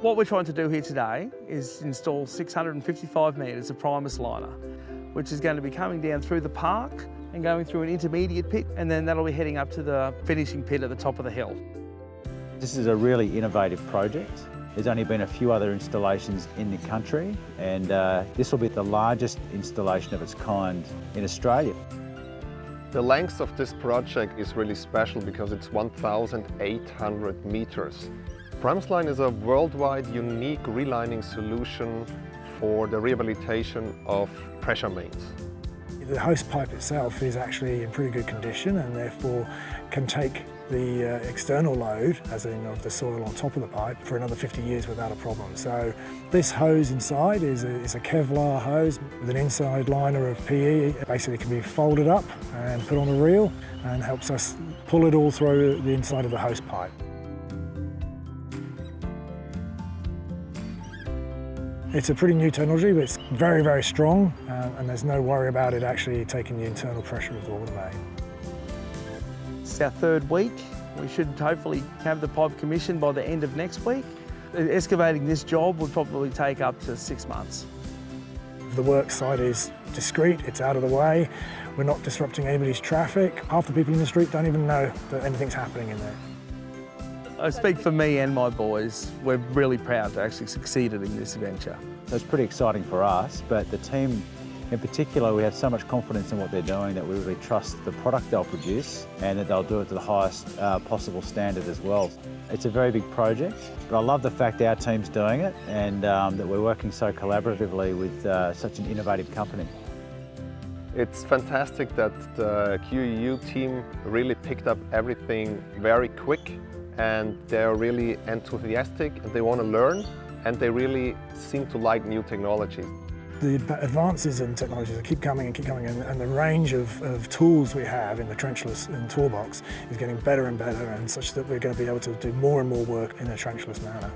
What we're trying to do here today is install 655 metres of Primus liner, which is going to be coming down through the park and going through an intermediate pit, and then that'll be heading up to the finishing pit at the top of the hill. This is a really innovative project. There's only been a few other installations in the country and uh, this will be the largest installation of its kind in Australia. The length of this project is really special because it's 1,800 meters. Line is a worldwide unique relining solution for the rehabilitation of pressure mains. The hose pipe itself is actually in pretty good condition and therefore can take the uh, external load, as in of the soil on top of the pipe, for another 50 years without a problem. So this hose inside is a, is a Kevlar hose with an inside liner of PE. It basically can be folded up and put on a reel and helps us pull it all through the inside of the hose pipe. It's a pretty new technology, but it's very, very strong, uh, and there's no worry about it actually taking the internal pressure of the water main. It's our third week. We should hopefully have the pipe commissioned by the end of next week. Excavating this job would probably take up to six months. The work site is discreet, it's out of the way, we're not disrupting anybody's traffic. Half the people in the street don't even know that anything's happening in there. I speak for me and my boys. We're really proud to actually succeeded in this venture. So it's pretty exciting for us, but the team in particular, we have so much confidence in what they're doing that we really trust the product they'll produce and that they'll do it to the highest uh, possible standard as well. It's a very big project, but I love the fact our team's doing it and um, that we're working so collaboratively with uh, such an innovative company. It's fantastic that the QUU team really picked up everything very quick and they're really enthusiastic and they want to learn and they really seem to like new technology. The advances in technologies keep coming and keep coming and, and the range of, of, tools we have in the trenchless and toolbox is getting better and better and such that we're going to be able to do more and more work in a trenchless manner.